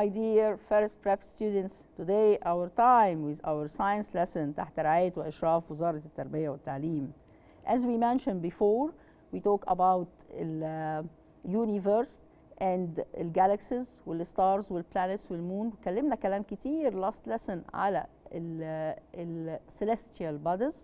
my dear first prep students. Today our time with our science lesson تحت رعاية وإشراف وزارة التربية والتعليم. As we mentioned before, we talk about the universe and الجالكسيز والستارز والبلانيتس والمون اتكلمنا كلام كتير last lesson على ال celestial bodies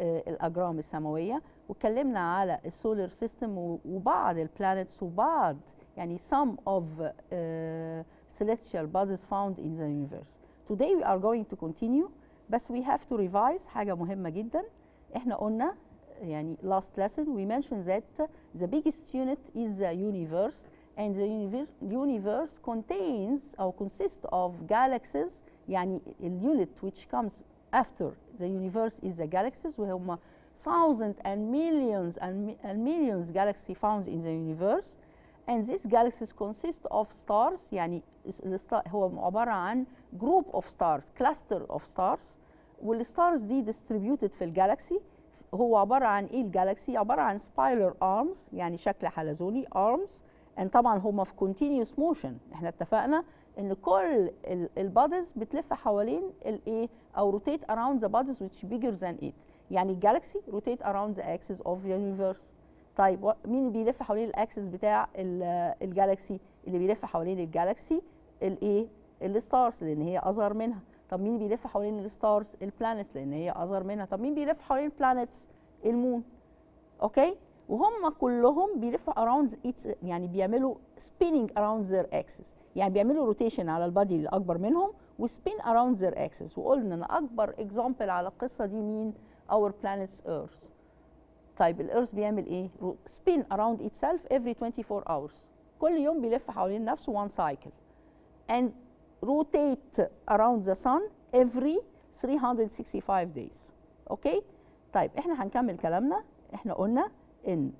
الأجرام السماوية واتكلمنا على ال solar system وبعض ال planets وبعض يعني some of uh, celestial bodies found in the universe. Today we are going to continue بس we have to revise حاجة مهمة جدا احنا قلنا يعني last lesson we mentioned that the biggest unit is the universe and the universe, universe contains or consists of galaxies يعني الunit which comes after the universe is the galaxies وهم thousands and millions and, and millions galaxy found in the universe And these galaxies consist of stars يعني هو عبارة عن group of stars cluster of stars وال stars دي distributed في ال galaxy هو عبارة عن إيه ال galaxy عبارة عن spiral arms يعني شكل حلزوني arms and طبعا هما في continuous motion إحنا اتفقنا ان كل ال bodies بتلف حوالين الايه أو rotate around the bodies which bigger than it يعني ال galaxy rotate around the axis of the universe طيب مين بيلف حوالين ال axis بتاع ال galaxy اللي بيلف حوالين ال galaxy الايه ال stars لأن هي أصغر منها. طب مين بيلف حوالين ال stars ال planets لأن هي أصغر منها. طب مين بيلف حوالين ال planets ال moon okay وهم كلهم بيلفوا each يعني بيعملوا spinning around their axis. يعني بيعملوا rotation على ال body اللي أكبر منهم و spin around their axis. وقلنا إن أكبر example على القصة دي مين؟ our planet's earth. طيب ال earth بيعمل إيه؟ spin around itself every 24 hours. كل يوم بيلف حوالين نفسه one cycle. And rotate around the sun every 365 days. okay طيب إحنا هنكمل كلامنا. إحنا قلنا إن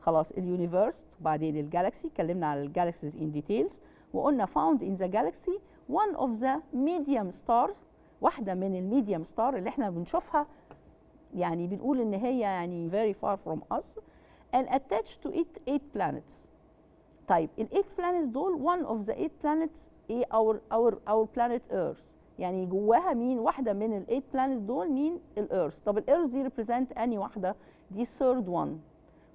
خلاص ال universe وبعدين ال galaxy اتكلمنا على ال galaxies in details وقلنا found in the galaxy one of the medium stars واحدة من ال medium star اللي إحنا بنشوفها يعني بنقول إن هي يعني very far from us and attached to it eight planets. طيب ال eight planets دول one of the eight planets إيه our our our planet earth. يعني جواها مين؟ واحدة من ال eight planets دول مين؟ ال earth طب ال earth دي represent اني واحدة؟ دي third one.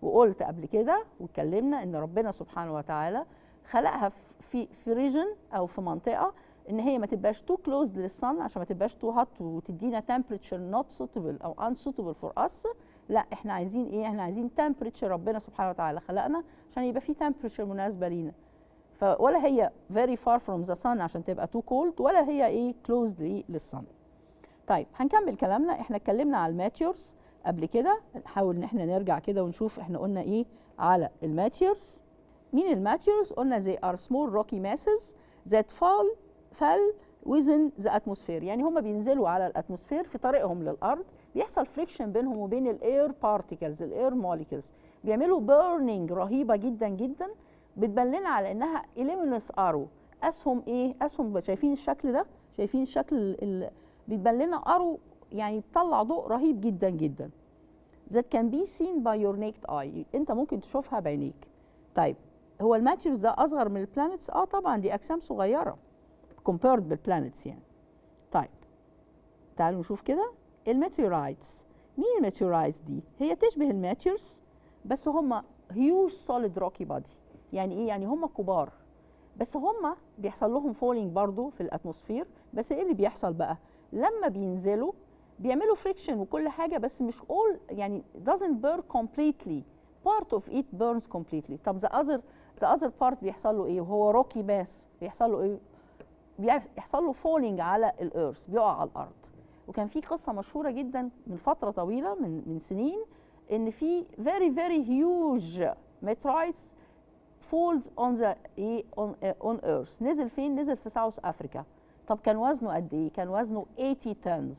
وقلت قبل كده واتكلمنا إن ربنا سبحانه وتعالى خلقها في في region أو في منطقة إن هي ما تبقاش too closed لل sun عشان ما تبقاش too hot وتدينا temperature not suitable أو unsuitable for us لا إحنا عايزين إيه؟ إحنا عايزين temperature ربنا سبحانه وتعالى خلقنا عشان يبقى في temperature مناسبة لينا. فولا هي very far from the sun عشان تبقى too cold ولا هي إيه؟ closed لل sun طيب هنكمل كلامنا. إحنا اتكلمنا على ال meteors قبل كده. نحاول إن إحنا نرجع كده ونشوف إحنا قلنا إيه على ال meteors. مين ال meteors؟ قلنا they are small rocky masses that fall fell within the atmosphere. يعني هم بينزلوا على ال atmosphere في طريقهم للأرض بيحصل friction بينهم وبين ال air particles ال air molecules بيعملوا burning رهيبة جدا جدا بتبان لنا على إنها luminous arrow اسهم إيه؟ اسهم شايفين الشكل ده؟ شايفين الشكل ال... بتبان لنا arrow يعني بتطلع ضوء رهيب جدا جدا. That can be seen by your naked eye. أنت ممكن تشوفها بعينيك. طيب هو ال meteors ده أصغر من ال planets آه طبعا دي أجسام صغيرة. Compared بال planets يعني. طيب تعالوا نشوف كده. ال meteorites. مين ال meteorites دي؟ هي تشبه ال meteors بس هم huge solid rocky body يعني إيه؟ يعني هم كبار. بس هم بيحصل لهم falling برضو في ال atmosphere. بس إيه اللي بيحصل بقى؟ لما بينزلوا بيعملوا friction وكل حاجة بس مش all يعني doesn't burn completely. Part of it burns completely. طب the other the other part بيحصل له إيه؟ وهو rocky mass بيحصل له إيه؟ بيحصل له falling على ال earth بيقع على الأرض. وكان في قصة مشهورة جدا من فترة طويلة من من سنين إن في very very huge meteorites falls on the إيه on earth. نزل فين؟ نزل في South Africa طب كان وزنه قد إيه؟ كان وزنه 80 tons.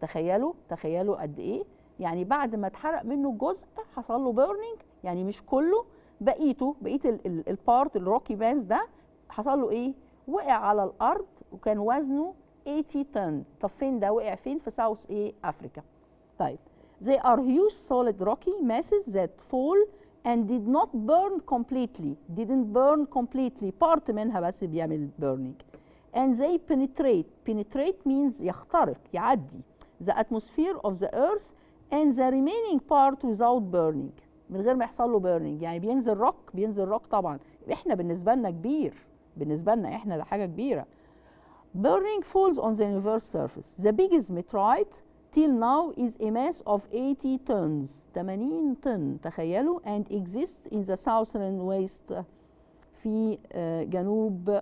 تخيلوا؟ تخيلوا قد إيه؟ يعني بعد ما اتحرق منه جزء حصل له burning يعني مش كله بقيته بقيه ال part ال rocky mass ده حصل له إيه؟ وقع على الأرض وكان وزنه 80 طن طب فين ده وقع فين في South إيه افريكا طيب they are huge solid rocky masses that fall and did not burn completely didn't burn completely part منها بس بيعمل burning and they penetrate penetrate means يخترق يعدي the atmosphere of the earth and the remaining part without burning من غير ما يحصل له burning يعني بينزل روك بينزل روك طبعا إحنا بالنسبة لنا كبير بالنسبة لنا إحنا ده حاجة كبيرة. Burning falls on the universe surface. The biggest meteorite till now is a mass of 80 tons. 80 طن تخيلوا and exists in the southern west في جنوب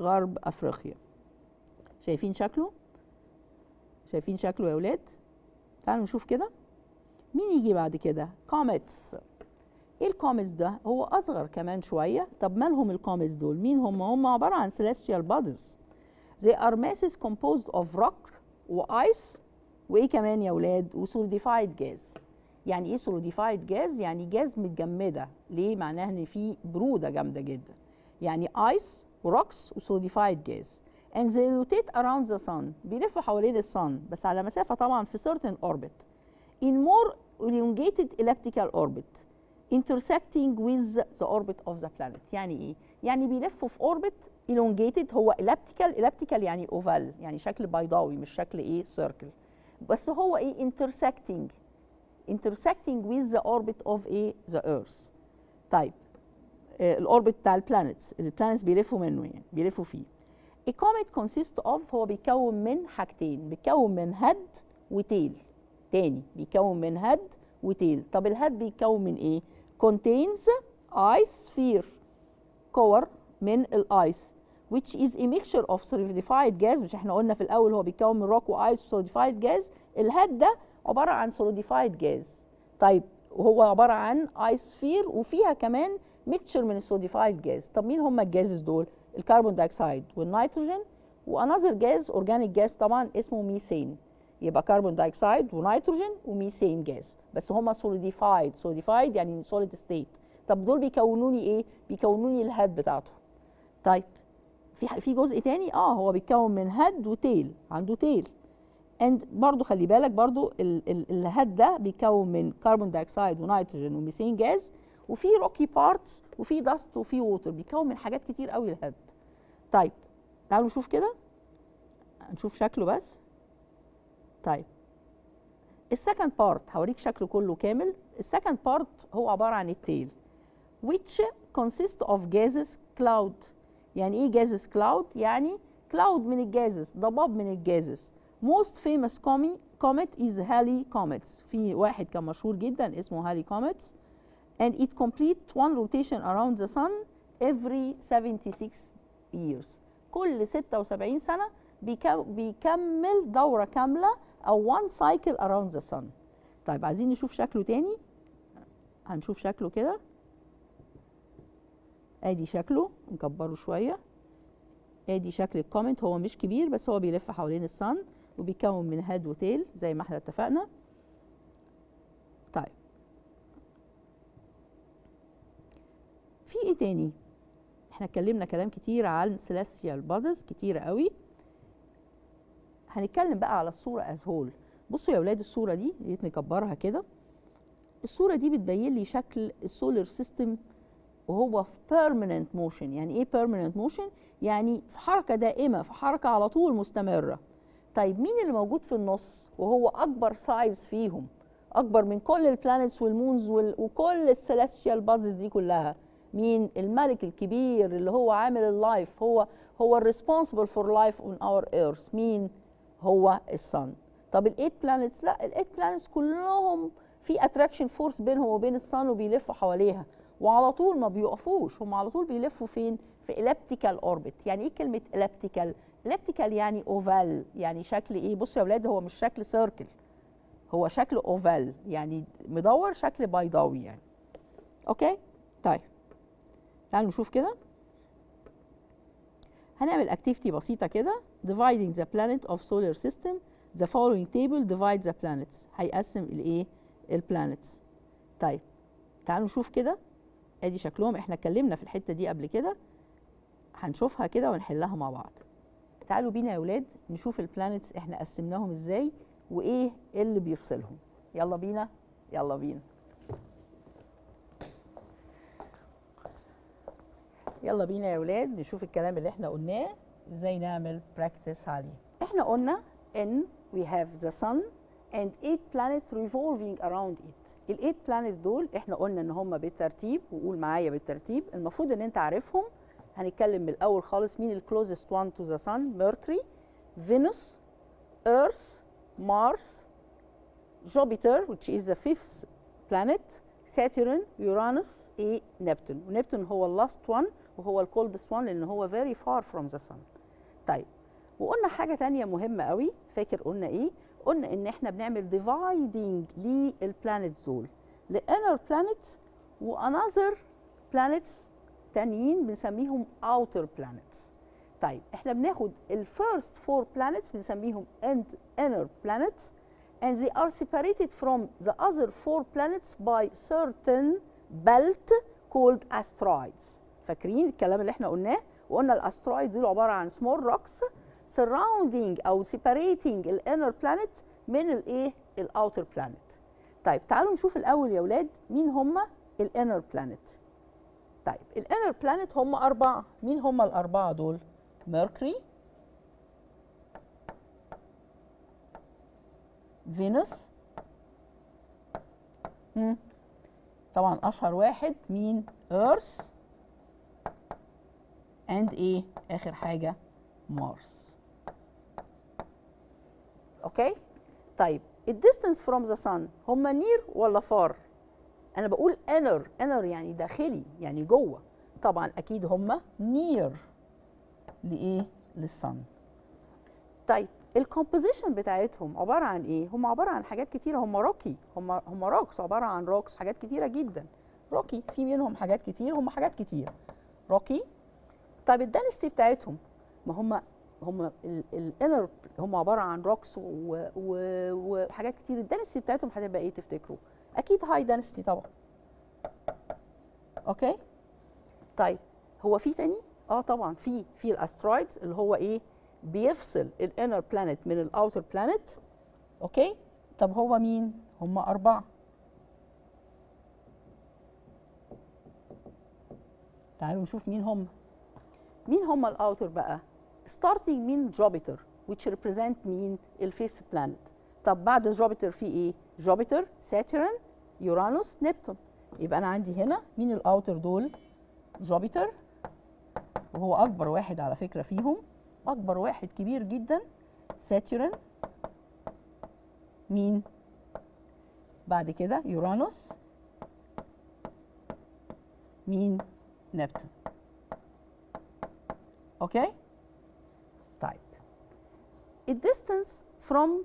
غرب أفريقيا. شايفين شكله؟ شايفين شكله يا ولاد؟ تعالوا نشوف كده. مين يجي بعد كده؟ comets إيه ال comets ده هو أصغر كمان شوية. طب مالهم ال comets دول؟ مين هم؟ هم عبارة عن celestial bodies. They are masses composed of rock و ice وإيه كمان يا ولاد؟ و solidified gas. يعني إيه solidified gas؟ يعني جاز متجمدة. ليه؟ معناها إن في برودة جامدة جدا. يعني ice و rocks و solidified gas. And they rotate around the sun. بيلفوا حوالين ال sun بس على مسافة طبعا في certain orbit. In more elongated elliptical orbit. Intersecting with the orbit of the planet. يعني إيه؟ يعني بيلفوا في orbit elongated هو elliptical elliptical يعني oval يعني شكل بيضاوي مش شكل إيه؟ circle. بس هو إيه؟ intersecting. intersecting with the orbit of إيه؟ the earth. طيب ال orbit بتاع ال planets ال planets بيلفوا منه يعني بيلفوا فيه. Comet consists of هو بيتكون من حاجتين بيتكون من head و tail تاني بيتكون من head و tail طب ال head بيتكون من إيه؟ Contains ice sphere كور من ال ice which is a mixture of solidified gas مش إحنا قلنا في الأول هو بيتكون من rock و ice solidified gas. ال head ده عبارة عن solidified gas. طيب وهو عبارة عن ice sphere وفيها كمان mixture من ال solidified gas طب مين هم ال gases دول؟ ال carbon dioxide وال nitrogen و another gas organic gas طبعا اسمه ميثين يبقى carbon dioxide و nitrogen و methane gas. بس هم solidified solidified يعني solid state طب دول بيكونوني إيه؟ بيكونوني ال head بتاعته طيب في في جزء تاني؟ آه هو بيتكون من head و tail عنده tail and برضو خلي بالك برضو ال head ده بيكون من carbon dioxide و nitrogen و methane gas وفي rocky parts وفي dust وفي water بيكون من حاجات كتير قوي ال head طيب تعالوا نشوف كده. نشوف شكله بس. طيب. ال second part هوريك شكله كله كامل. ال second part هو عبارة عن ال tail which consist of gases cloud. يعني إيه gases cloud يعني cloud من ال gases ضباب من ال gases most famous comet is Halley comets. في واحد كان مشهور جدا اسمه Halley comets. And it complete one rotation around the sun every 76 years. كل 76 سنة بيكمل دورة كاملة أو one cycle around the sun. طيب عايزين نشوف شكله تاني؟ هنشوف شكله كده. ادي شكله نكبره شوية. ادي شكل الكومنت. هو مش كبير بس هو بيلف حوالين الصن وبيكون من هيد وتيل زي ما إحنا اتفقنا. طيب. في إيه تاني؟ إحنا اتكلمنا كلام كتير عن celestial bodies كتير قوي. هنتكلم بقى على الصورة as whole. بصوا يا ولاد الصورة دي ريت نكبرها كده. الصورة دي بتبين لي شكل ال solar system وهو في permanent motion. يعني إيه permanent motion يعني في حركة دائمة في حركة على طول مستمرة. طيب مين اللي موجود في النص؟ وهو أكبر size فيهم. أكبر من كل ال planets وال moons وكل ال celestial bodies دي كلها. مين؟ الملك الكبير اللي هو عامل ال life هو هو ال responsible for life on our earth مين؟ هو ال sun طب ال eight planets لا ال eight planets كلهم في attraction force بينهم وبين ال sun وبيلفوا حواليها. وعلى طول ما بيقفوش هم على طول بيلفوا فين؟ في ال elliptical orbit يعني إيه كلمة ال elliptical ال elliptical يعني oval يعني شكل إيه؟ بصوا يا أولاد هو مش شكل circle هو شكل oval يعني مدور شكل بيضاوي يعني. Okay؟ طيب. تعالوا نشوف كده. هنعمل activity بسيطة كده dividing the planet of solar system. The following table divides the planets. هيقسم الايه ال planets طيب تعالوا نشوف كده. ادي شكلهم. إحنا اتكلمنا في الحتة دي قبل كده. هنشوفها كده ونحلها مع بعض. تعالوا بينا يا ولاد نشوف ال planets إحنا قسمناهم إزاي وايه اللي بيفصلهم. يلا بينا يلا بينا. يلا بينا يا ولاد نشوف الكلام اللي إحنا قلناه. إزاي نعمل practice عليه؟ إحنا قلنا ان we have the sun and eight planets revolving around it. ال eight planets دول إحنا قلنا ان هم بالترتيب وقول معايا بالترتيب. المفروض ان انت عارفهم. هنتكلم من الأول خالص مين ال closest one to the sun Mercury Venus Earth Mars Jupiter which is the fifth planet Saturn Uranus إيه Neptune و Neptune هو ال last one وهو ال coldest one لأن هو very far from the sun. طيب وقلنا حاجة تانية مهمة قوي فاكر قلنا إيه؟ قلنا إن إحنا بنعمل dividing لل planets دول ل inner planet و another planets تانيين بنسميهم outer planets طيب إحنا بناخد ال first four planets بنسميهم inner planets and they are separated from the other four planets by certain belt called asteroids. فاكرين الكلام اللي إحنا قلناه؟ وقلنا ال asteroid دول عبارة عن small rocks surrounding أو separating ال inner planet من الايه ال outer planet. طيب تعالوا نشوف الأول يا أولاد مين هم ال inner planet طيب ال inner planet هم أربعة. مين هم الأربعة دول؟ Mercury Venus. طبعا أشهر واحد مين؟ Earth and إيه آخر حاجة؟ مارس أوكي طيب ال distance from the sun هم near ولا far أنا بقول inner inner يعني داخلي يعني جوه. طبعا أكيد هم near لإيه؟ لل sun طيب ال composition بتاعتهم عبارة عن إيه؟ هم عبارة عن حاجات كتيرة. هم rocky هم هم rocks عبارة عن rocks حاجات كتيرة جدا. rocky في منهم حاجات كتير هم حاجات كتير. rocky طيب ال density بتاعتهم. ما هم هم ال inner هم عبارة عن rocks وحاجات كتير. ال density بتاعتهم هتبقى إيه تفتكروا؟ أكيد high density طبعا. أوكي؟ طيب هو في تاني؟ آه طبعا في في ال asteroids اللي هو إيه؟ بيفصل ال inner planet من ال outer planet أوكي؟ طب هو مين؟ هم أربعة. تعالوا نشوف مين هم. مين هم ال outer بقى؟ starting من Jupiter which represent مين ال first planet طب بعد Jupiter في إيه؟ Jupiter Saturn Uranus Neptune يبقى أنا عندي هنا مين ال outer دول؟ Jupiter وهو أكبر واحد على فكرة فيهم. أكبر واحد كبير جدا. Saturn مين بعد كده يورانوس مين Neptune أوكي طيب. ال distance from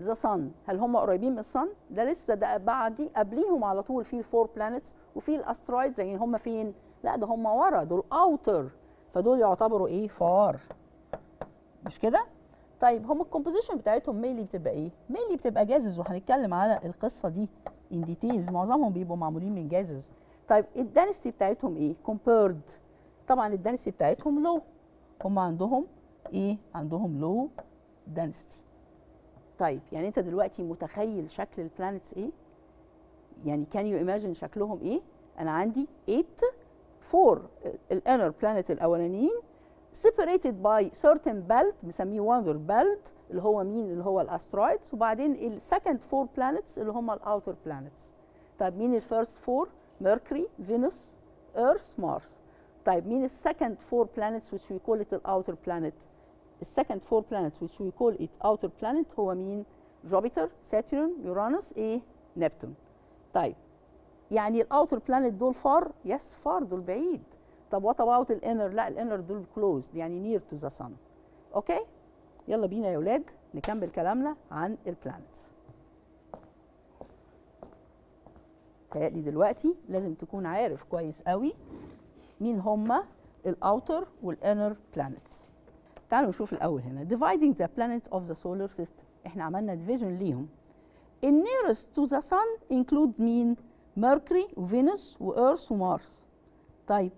the sun. هل هم قريبين من ال sun ده لسه ده بعدي قبليهم على طول. في ال four planets وفي ال asteroid زي هم فين؟ لا ده هم ورا. دول outer فدول يعتبروا إيه؟ far مش كده؟ طيب هم ال composition بتاعتهم mainly بتبقى إيه؟ mainly بتبقى gases وهنتكلم على القصة دي in details معظمهم بيبقوا معمولين من gases طيب ال density بتاعتهم إيه؟ compared طبعا ال density بتاعتهم low. هم عندهم إيه؟ عندهم low density طيب يعني أنت دلوقتي متخيل شكل ال planets إيه؟ يعني can you imagine شكلهم إيه؟ أنا عندي 8 4 ال inner planet الأولانيين separated by certain belt بنسميه wonder belt اللي هو مين؟ اللي هو ال asteroids وبعدين ال second four planets اللي هم ال outer planets طيب مين ال first four Mercury Venus Earth Mars طيب مين ال second four planets which we call it ال outer planet ال second four planets which we call it outer planet هو مين؟ Jupiter Saturn Uranus إيه Neptune طيب يعني ال outer planet دول far yes far دول بعيد. طب what about ال inner لا ال inner دول closed يعني near to the sun. أوكي يلا بينا يا أولاد نكمل كلامنا عن ال planets تهيألي دلوقتي لازم تكون عارف كويس قوي مين هما ال outer وال inner planets تعالوا نشوف الأول هنا dividing the planet of the solar system إحنا عملنا division ليهم nearest to the sun include مين Mercury و Venus و Earth و Mars طيب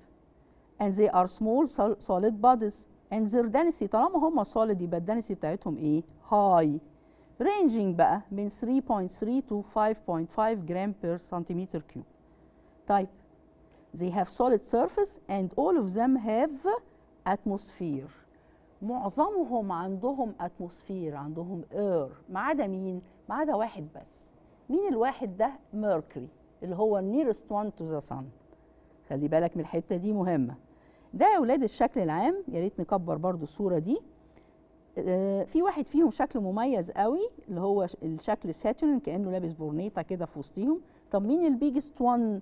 and they are small solid bodies and their density طالما هم solid يبقى ال density بتاعتهم إيه high ranging بقى من 3.3 to 5.5 جرام per centimeter cube طيب they have solid surface and all of them have atmosphere. معظمهم عندهم atmosphere عندهم air ما عدا مين؟ ما عدا واحد بس. مين الواحد ده؟ Mercury اللي هو nearest one to the sun. خلي بالك من الحتة دي مهمة. ده يا ولاد الشكل العام. يا ريت نكبر برضو الصورة دي. آه، في واحد فيهم شكل مميز قوي اللي هو الشكل Saturn كأنه لابس بورنيطه كده في وسطيهم. طب مين ال biggest one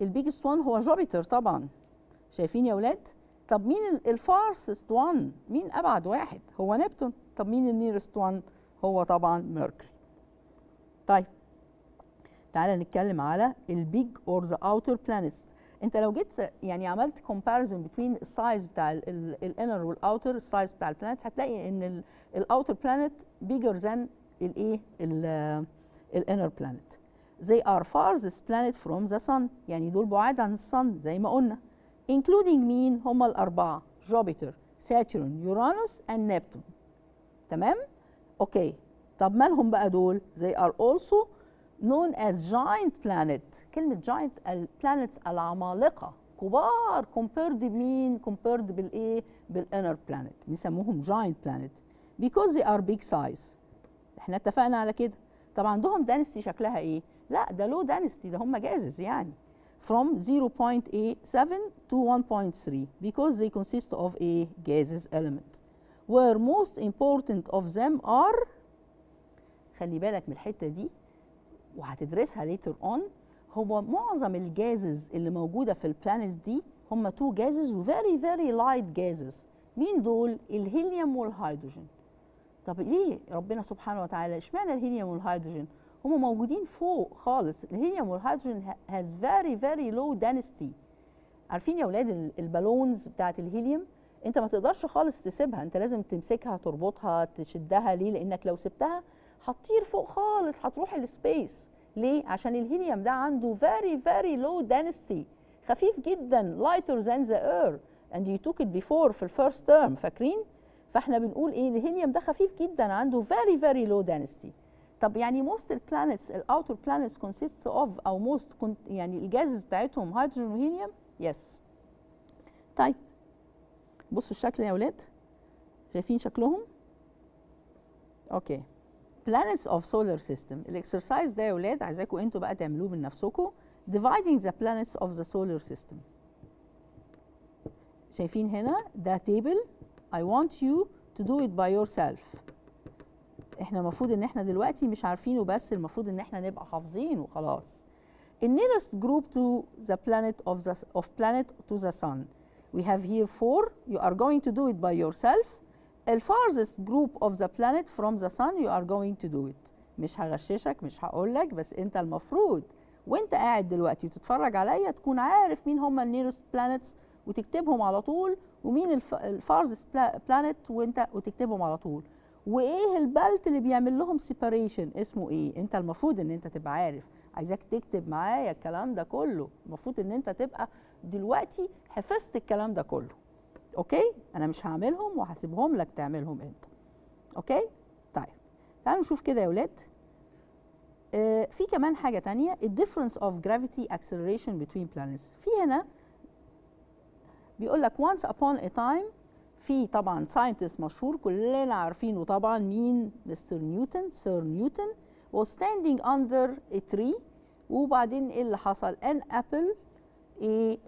ال biggest one هو Jupiter طبعا. شايفين يا ولاد؟ طب مين ال farthest one مين أبعد واحد؟ هو Neptune طب مين ال nearest one هو طبعا Mercury طيب تعالى نتكلم على ال big or the outer planets أنت لو جيت يعني عملت comparison بين ال size بتاع ال inner وال outer ال size بتاع ال planets هتلاقي إن ال outer planet bigger than الايه ال inner planet they are farthest planet from the sun. يعني دول بعاد عن ال sun زي ما قلنا. Including مين؟ هم الأربعة. Jupiter Saturn Uranus and نبتون تمام؟ أوكي طب مالهم بقى دول؟ They are also known as giant planet. كلمة giant ال planets العمالقة. كبار compared بمين؟ Compared بالإيه؟ بال inner planet. بيسموهم giant planet. Because they are big size. إحنا اتفقنا على كده. طب عندهم density شكلها إيه؟ لا ده low density ده هم gases يعني. From 0.87 to 1.3 because they consist of a gaseous element. Where most important of them are خلي بالك من الحتة دي وهتدرسها later on هو معظم ال gases اللي موجودة في ال planets دي هم two gases و very very light gases مين دول؟ الهيليوم والهيدروجين. طب ليه ربنا سبحانه وتعالى اشمعنى الهيليوم والهيدروجين؟ هم موجودين فوق خالص. الهيليوم والهيدروجين has very very low density. عارفين يا أولاد ال- ال balloons بتاعت الهيليوم؟ انت ما تقدرش خالص تسيبها. انت لازم تمسكها تربطها تشدها. ليه؟ لانك لو سبتها هتطير فوق خالص هتروح ال space. ليه؟ عشان الهيليوم ده عنده very very low density. خفيف جدا lighter than the air and you took it before في ال first term. فاكرين؟ فاحنا بنقول إيه؟ الهيليوم ده خفيف جدا عنده very very low density. طب يعني most ال planets ال outer planets consists of أو con- يعني ال gases بتاعتهم هيدروجين وهيليوم؟ yes طيب. بصوا الشكل يا ولاد. شايفين شكلهم؟ okay planets of solar system. ال exercise ده يا ولاد عايزاكم أنتوا بقى تعملوه من نفسكم dividing the planets of the solar system. شايفين هنا؟ ده table. I want you to do it by yourself. إحنا المفروض ان إحنا دلوقتي مش عارفينه بس المفروض ان إحنا نبقى حافظين وخلاص the nearest group to the planet of the of planet to the sun. We have here four. You are going to do it by yourself. The farthest group of the planet from the sun you are going to do it. مش هغششك مش هقولك بس انت المفروض. وانت قاعد دلوقتي وتتفرج عليا تكون عارف مين هم ال nearest planets وتكتبهم على طول ومين ال farthest planet وانت وتكتبهم على طول. وإيه ال belt اللي بيعمل لهم separation اسمه إيه؟ أنت المفروض إن أنت تبقى عارف. عايزاك تكتب معايا الكلام ده كله. المفروض إن أنت تبقى دلوقتي حفظت الكلام ده كله. okay؟ أنا مش هعملهم وهسيبهم لك تعملهم أنت. okay؟ طيب. تعالوا نشوف كده يا ولاد. آه في كمان حاجة تانية. ال difference of gravity acceleration between planets. في هنا بيقول لك once upon a time في طبعا scientist مشهور كلنا عارفينه طبعا. مين؟ مستر نيوتن Sir نيوتن. Was standing under a tree. وبعدين إيه اللي حصل؟ An apple a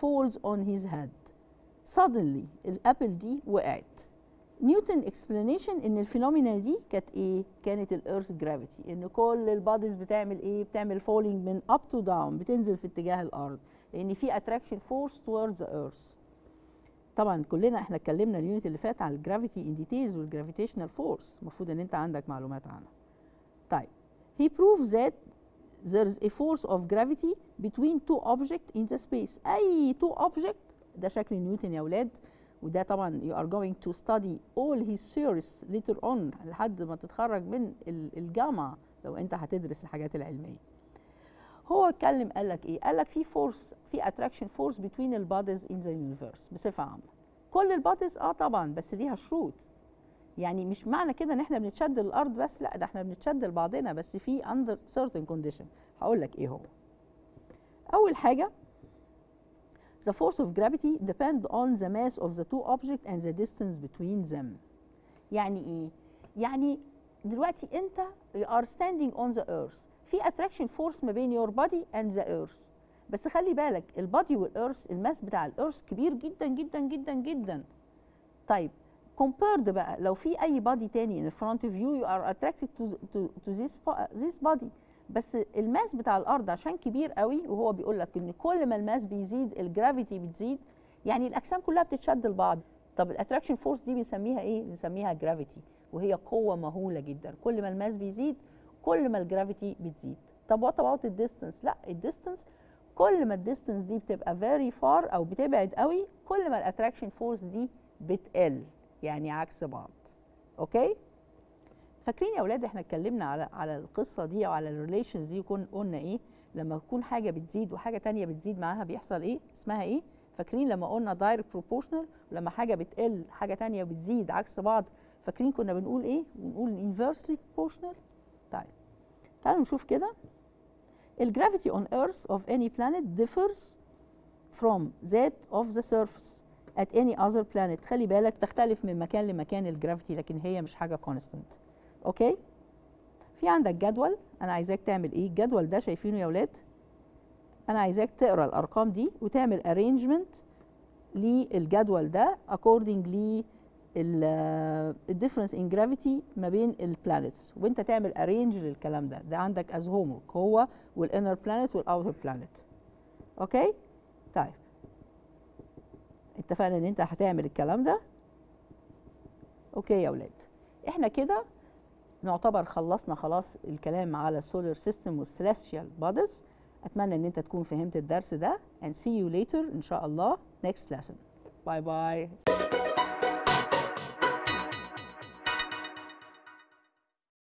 falls on his head. Suddenly ال apple دي وقعت. نيوتن explanation إن ال phenomena دي كانت إيه؟ كانت ال earth gravity إن كل ال bodies بتعمل إيه؟ بتعمل falling من up to down بتنزل في اتجاه الأرض. لأن في attraction force towards the earth. طبعا كلنا إحنا اتكلمنا ال unit اللي فات عن ال gravity in details وال gravitational force المفروض إن أنت عندك معلومات عنها. طيب he proves that there is a force of gravity between two objects in the space. أي two object ده شكل نيوتن يا أولاد وده طبعا you are going to study all his theories later on لحد ما تتخرج من الجامعة لو أنت هتدرس الحاجات العلمية. هو اتكلم قال لك إيه؟ قال لك في force في attraction force بين ال bodies in the universe بصفة عامة. كل ال bodies آه طبعا بس ليها شروط. يعني مش معنى كده إن إحنا بنتشد للأرض بس لأ ده إحنا بنتشد لبعضنا بس في under certain condition. هقول لك إيه هو. أول حاجة The force of gravity depend on the mass of the two objects and the distance between them. يعني إيه؟ يعني دلوقتي أنت you are standing on the earth. في attraction force ما بين your body and the earth. بس خلي بالك البادي والارث الماس بتاع الارث كبير جدا جدا جدا جدا. طيب compared بقى لو في أي body تاني of you you are attracted to, to, to this, this body. بس ال mass بتاع الأرض عشان كبير قوي وهو بيقول لك إن كل ما ال mass بيزيد ال gravity بتزيد. يعني الأجسام كلها بتتشد لبعض. طب ال attraction force دي بنسميها إيه؟ بنسميها gravity وهي قوة مهولة جدا. كل ما ال mass بيزيد كل ما ال gravity بتزيد. طب what about ال distance لا ال distance كل ما الديستنس دي بتبقى very far أو بتبعد قوي كل ما ال attraction force دي بتقل يعني عكس بعض. okay فاكرين يا أولاد إحنا اتكلمنا على على القصة دي أو على ال relations دي وكون قلنا إيه؟ لما تكون حاجة بتزيد وحاجة تانية بتزيد معاها بيحصل إيه؟ اسمها إيه؟ فاكرين لما قلنا direct proportional ولما حاجة بتقل حاجة تانية بتزيد عكس بعض فاكرين كنا بنقول إيه؟ بنقول inversely proportional طيب تعالوا نشوف كده. ال gravity on earth of any planet differs from that of the surface at any other planet. خلي بالك تختلف من مكان لمكان ال gravity لكن هي مش حاجة constant. okay في عندك جدول. أنا عايزاك تعمل إيه؟ الجدول ده شايفينه يا ولاد؟ أنا عايزاك تقرأ الأرقام دي وتعمل arrangement للجدول ده according ل ال difference in gravity ما بين ال planets وانت تعمل arrange للكلام ده. ده عندك as home هو وال inner planet وال outer planet okay طيب. اتفقنا ان انت هتعمل الكلام ده؟ okay يا أولاد إحنا كده نعتبر خلصنا خلاص الكلام على ال solar system وال celestial bodies أتمنى إن أنت تكون فهمت الدرس ده. And see you later إن شاء الله. Next lesson. bye bye